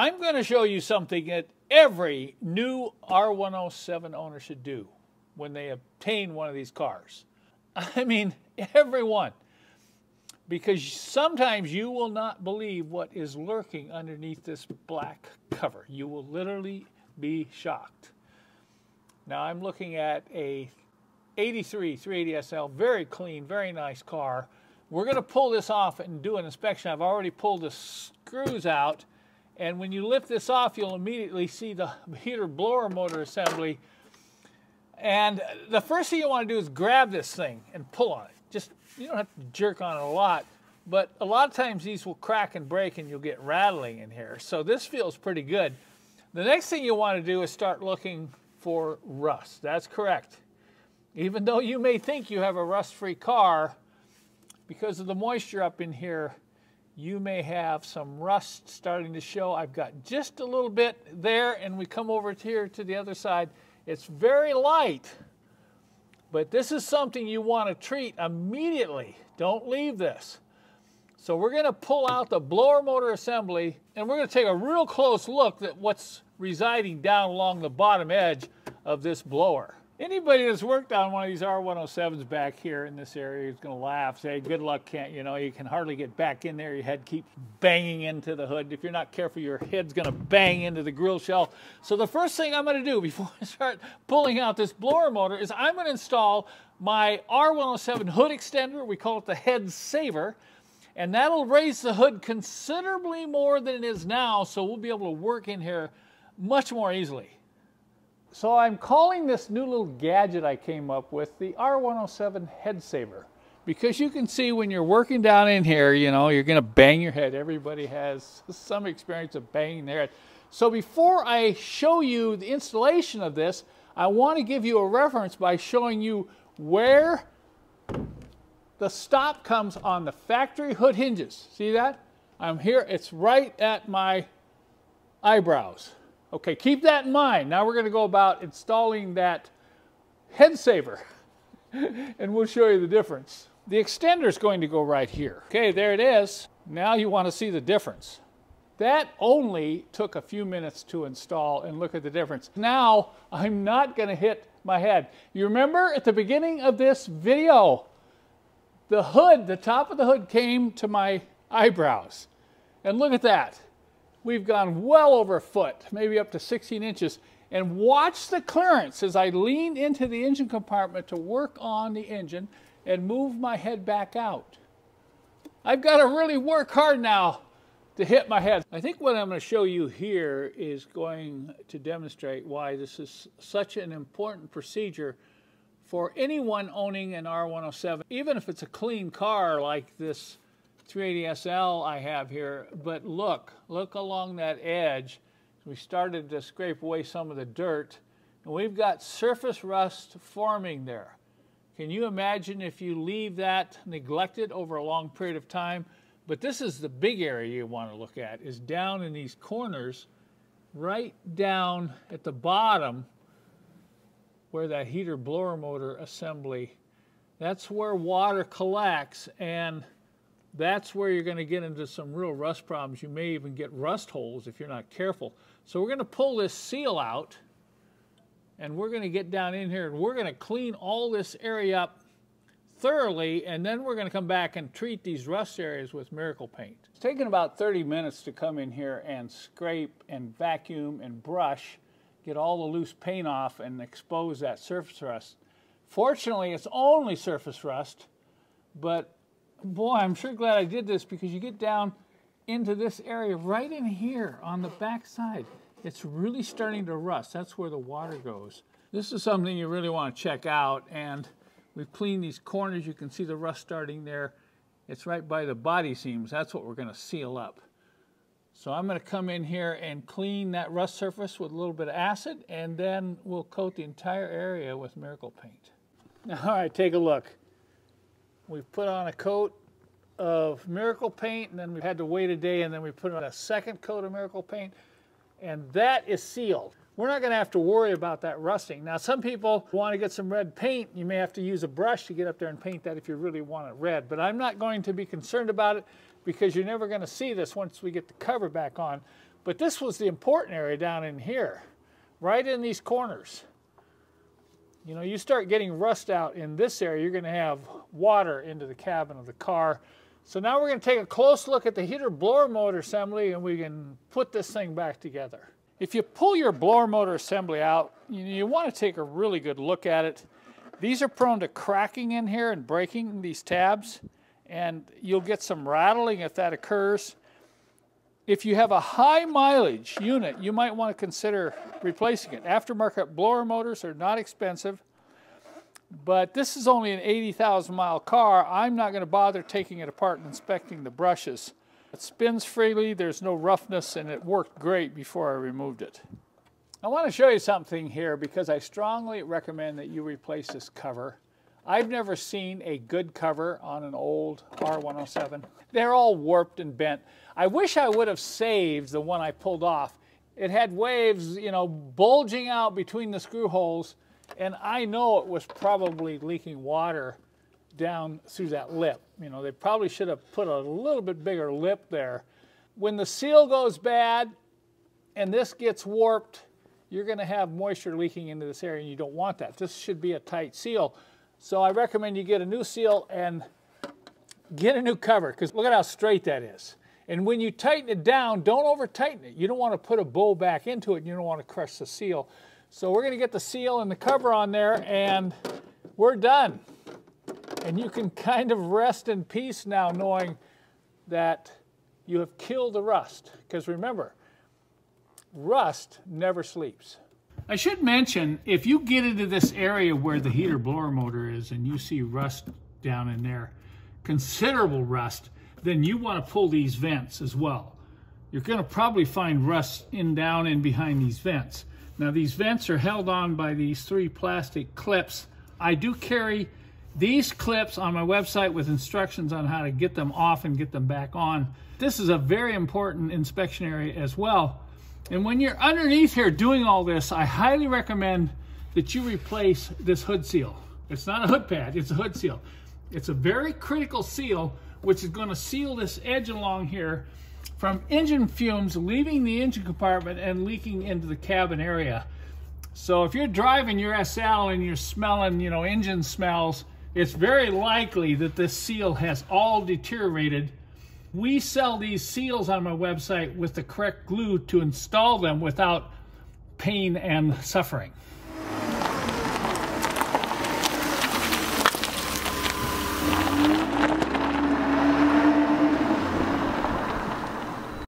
I'm going to show you something that every new R107 owner should do when they obtain one of these cars. I mean, everyone. Because sometimes you will not believe what is lurking underneath this black cover. You will literally be shocked. Now I'm looking at a 83 380SL, very clean, very nice car. We're going to pull this off and do an inspection. I've already pulled the screws out. And when you lift this off, you'll immediately see the heater blower motor assembly. And the first thing you want to do is grab this thing and pull on it. Just, you don't have to jerk on it a lot, but a lot of times these will crack and break and you'll get rattling in here. So this feels pretty good. The next thing you want to do is start looking for rust. That's correct. Even though you may think you have a rust-free car, because of the moisture up in here, you may have some rust starting to show. I've got just a little bit there, and we come over here to the other side. It's very light, but this is something you want to treat immediately. Don't leave this. So we're going to pull out the blower motor assembly, and we're going to take a real close look at what's residing down along the bottom edge of this blower. Anybody that's worked on one of these R107s back here in this area is going to laugh, say, good luck, Kent. You know, you can hardly get back in there. Your head keeps banging into the hood. If you're not careful, your head's going to bang into the grill shell. So the first thing I'm going to do before I start pulling out this blower motor is I'm going to install my R107 hood extender. We call it the head saver. And that'll raise the hood considerably more than it is now, so we'll be able to work in here much more easily. So I'm calling this new little gadget I came up with the R107 Head Saver. Because you can see when you're working down in here, you know, you're going to bang your head. Everybody has some experience of banging their head. So before I show you the installation of this, I want to give you a reference by showing you where the stop comes on the factory hood hinges. See that? I'm here, it's right at my eyebrows. Okay, keep that in mind. Now we're going to go about installing that head saver and we'll show you the difference. The extender is going to go right here. Okay, there it is. Now you want to see the difference. That only took a few minutes to install and look at the difference. Now I'm not going to hit my head. You remember at the beginning of this video, the hood, the top of the hood came to my eyebrows. And look at that. We've gone well over a foot, maybe up to 16 inches. And watch the clearance as I lean into the engine compartment to work on the engine and move my head back out. I've got to really work hard now to hit my head. I think what I'm going to show you here is going to demonstrate why this is such an important procedure for anyone owning an R107, even if it's a clean car like this 380SL I have here, but look, look along that edge. We started to scrape away some of the dirt, and we've got surface rust forming there. Can you imagine if you leave that neglected over a long period of time? But this is the big area you want to look at, is down in these corners, right down at the bottom where that heater blower motor assembly, that's where water collects and that's where you're going to get into some real rust problems. You may even get rust holes if you're not careful. So we're going to pull this seal out and we're going to get down in here and we're going to clean all this area up thoroughly and then we're going to come back and treat these rust areas with miracle paint. It's taken about 30 minutes to come in here and scrape and vacuum and brush, get all the loose paint off and expose that surface rust. Fortunately, it's only surface rust, but boy, I'm sure glad I did this because you get down into this area right in here on the back side. It's really starting to rust. That's where the water goes. This is something you really want to check out. And we've cleaned these corners. You can see the rust starting there. It's right by the body seams. That's what we're going to seal up. So I'm going to come in here and clean that rust surface with a little bit of acid, and then we'll coat the entire area with Miracle Paint. All right, take a look. We've put on a coat of Miracle Paint, and then we had to wait a day, and then we put on a second coat of Miracle Paint, and that is sealed. We're not going to have to worry about that rusting. Now, some people want to get some red paint. You may have to use a brush to get up there and paint that if you really want it red, but I'm not going to be concerned about it because you're never going to see this once we get the cover back on. But this was the important area down in here, right in these corners. You know, you start getting rust out in this area, you're going to have water into the cabin of the car. So now we're going to take a close look at the heater blower motor assembly and we can put this thing back together. If you pull your blower motor assembly out, you, you want to take a really good look at it. These are prone to cracking in here and breaking these tabs and you'll get some rattling if that occurs. If you have a high mileage unit, you might want to consider replacing it. Aftermarket blower motors are not expensive, but this is only an 80,000 mile car. I'm not going to bother taking it apart and inspecting the brushes. It spins freely, there's no roughness, and it worked great before I removed it. I want to show you something here because I strongly recommend that you replace this cover. I've never seen a good cover on an old R107. They're all warped and bent. I wish I would have saved the one I pulled off. It had waves, you know, bulging out between the screw holes, and I know it was probably leaking water down through that lip. You know, they probably should have put a little bit bigger lip there. When the seal goes bad and this gets warped, you're going to have moisture leaking into this area, and you don't want that. This should be a tight seal. So I recommend you get a new seal and get a new cover because look at how straight that is. And when you tighten it down, don't over tighten it. You don't want to put a bow back into it and you don't want to crush the seal. So we're going to get the seal and the cover on there and we're done. And you can kind of rest in peace now knowing that you have killed the rust. Because remember, rust never sleeps. I should mention, if you get into this area where the heater blower motor is and you see rust down in there, considerable rust, then you want to pull these vents as well. You're going to probably find rust in down and behind these vents. Now these vents are held on by these three plastic clips. I do carry these clips on my website with instructions on how to get them off and get them back on. This is a very important inspection area as well and when you're underneath here doing all this, I highly recommend that you replace this hood seal. It's not a hood pad, it's a hood seal. It's a very critical seal, which is gonna seal this edge along here from engine fumes leaving the engine compartment and leaking into the cabin area. So if you're driving your SL and you're smelling, you know, engine smells, it's very likely that this seal has all deteriorated we sell these seals on my website with the correct glue to install them without pain and suffering.